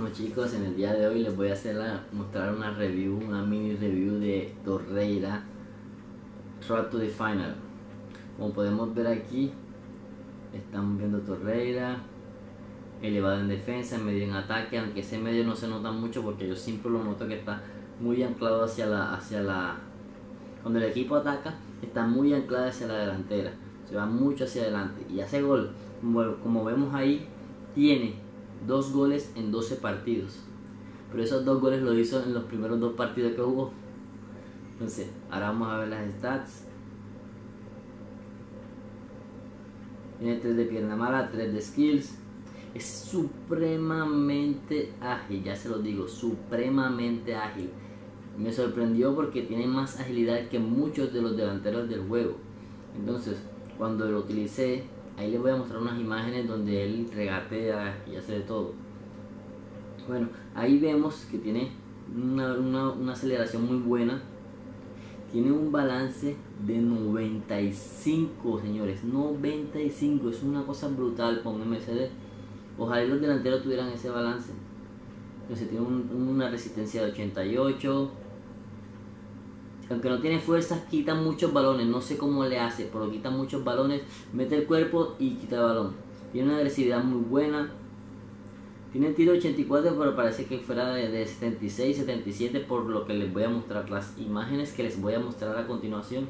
Bueno chicos, en el día de hoy les voy a hacer la, mostrar una review, una mini review de Torreira Road to the Final. Como podemos ver aquí, estamos viendo Torreira, elevado en defensa, medio en ataque, aunque ese medio no se nota mucho porque yo siempre lo noto que está muy anclado hacia la, hacia la, cuando el equipo ataca, está muy anclado hacia la delantera, se va mucho hacia adelante y hace gol, como vemos ahí, tiene dos goles en 12 partidos. Pero esos dos goles lo hizo en los primeros dos partidos que jugó. Entonces, ahora vamos a ver las stats. Tiene 3 de pierna mala, 3 de skills. Es supremamente ágil, ya se lo digo, supremamente ágil. Me sorprendió porque tiene más agilidad que muchos de los delanteros del juego. Entonces, cuando lo utilicé, Ahí les voy a mostrar unas imágenes donde él regatea y hace de todo. Bueno, ahí vemos que tiene una, aceleración muy buena. Tiene un balance de 95, señores. 95, es una cosa brutal con MCD. Ojalá los delanteros tuvieran ese balance. Entonces tiene una resistencia de 88, aunque no tiene fuerzas, quita muchos balones. No sé cómo le hace, pero quita muchos balones. Mete el cuerpo y quita el balón. Tiene una agresividad muy buena. Tiene tiro 84, pero parece que fuera de, 76, 77, por lo que les voy a mostrar. Las imágenes que les voy a mostrar a continuación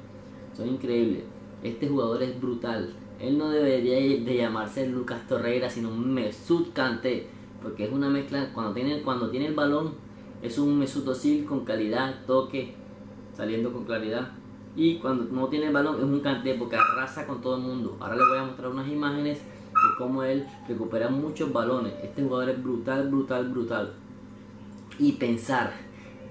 son increíbles. Este jugador es brutal. Él no debería de llamarse Lucas Torreira, sino Mesut Kanté, porque es una mezcla. Cuando tiene, cuando tiene el balón, es un Mesut Özil con calidad, toque, saliendo con claridad. Y cuando no tiene el balón es un cante porque arrasa con todo el mundo. Ahora les voy a mostrar unas imágenes de cómo él recupera muchos balones. Este jugador es brutal, brutal, brutal. Y pensar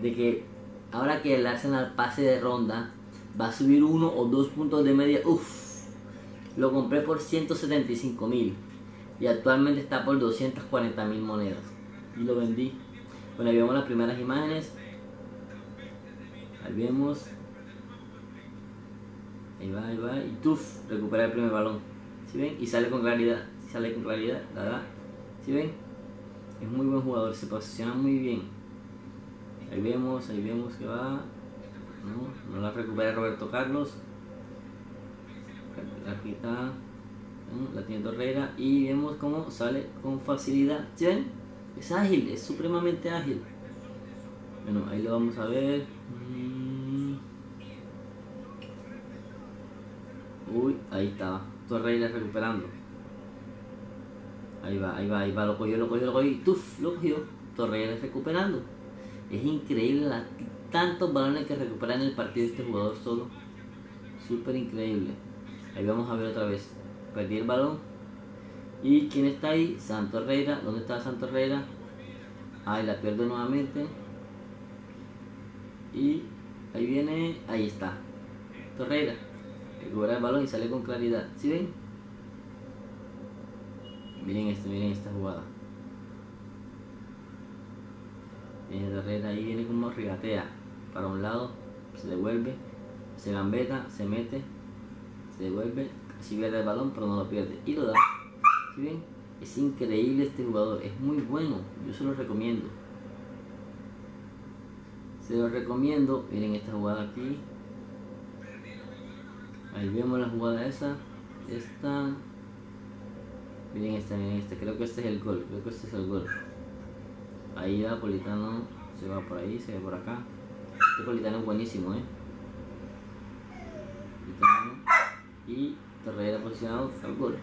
de que ahora que el Arsenal pase de ronda va a subir uno o dos puntos de media. Uff, lo compré por 175 mil y actualmente está por 240 mil monedas. Y lo vendí. Bueno, ahí vemos las primeras imágenes. Ahí vemos. Ahí va, ahí va. Y tuf, recupera el primer balón. ¿Sí ven? Y sale con claridad. Sale con claridad. ¿verdad? ¿Sí ven? Es muy buen jugador, se posiciona muy bien. Ahí vemos, ahí vemos que va. No, no la recupera Roberto Carlos. La quita. La tiene Torreira. Y vemos cómo sale con facilidad. ¿Sí ven? Es ágil, es supremamente ágil. Bueno, ahí lo vamos a ver. Uy, ahí estaba. Torreira recuperando. Ahí va, ahí va, ahí va. Lo cogió, lo cogió, lo cogió. ¡Tuf! Lo cogió. Torreira recuperando. Es increíble tantos balones que recupera en el partido este jugador solo. Súper increíble. Ahí vamos a ver otra vez. Perdí el balón. ¿Y quién está ahí? Santo Herrera. ¿Dónde está Santo Herrera? Ahí la pierdo nuevamente. Y ahí viene. Ahí está. Torreira recupera el balón y sale con claridad. ¿Sí ven? Miren esto, miren esta jugada. Viene Herrera ahí, viene como regatea. Para un lado, se devuelve, se gambeta, se mete, se devuelve, si pierde el balón, pero no lo pierde. Y lo da. ¿Sí ven? Es increíble este jugador, es muy bueno, yo se lo recomiendo. Se lo recomiendo, miren esta jugada aquí, Ahí vemos la jugada esa. Esta. Miren esta, miren esta. Creo que este es el gol. Creo que este es el gol. Ahí ya Politano se va por ahí, se ve por acá. Este Politano es buenísimo, eh. Y Torreira posicionado al gol.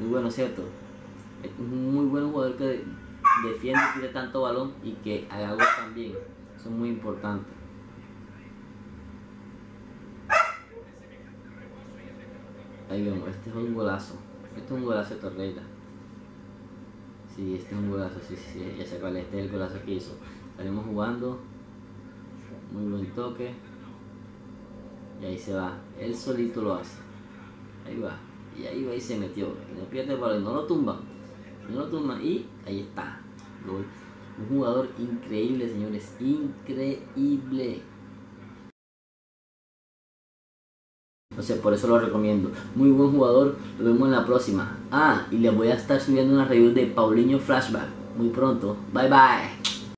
Muy bueno, ¿cierto? Es un muy buen jugador que defiende y tiene tanto balón y que haga gol también. Eso es muy importante. Ahí vemos, este es un golazo. Este es un golazo de Torreira. Sí, este es un golazo, sí, sí, sí, ya sé cuál es, este es el golazo que hizo. Salimos jugando. Muy buen toque. Y ahí se va. Él solito lo hace. Ahí va. Y ahí va y se metió. no pierde el balón, no lo tumba. No lo tumba. Y ahí está. Un jugador increíble, señores. Increíble. Sé, por eso lo recomiendo. Muy buen jugador, lo vemos en la próxima. Ah, y les voy a estar subiendo una review de Paulinho Flashback. muy pronto. Bye bye.